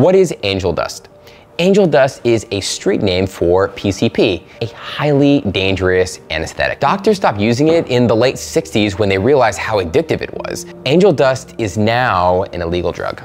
What is angel dust? Angel dust is a street name for PCP, a highly dangerous anesthetic. Doctors stopped using it in the late 60s when they realized how addictive it was. Angel dust is now an illegal drug.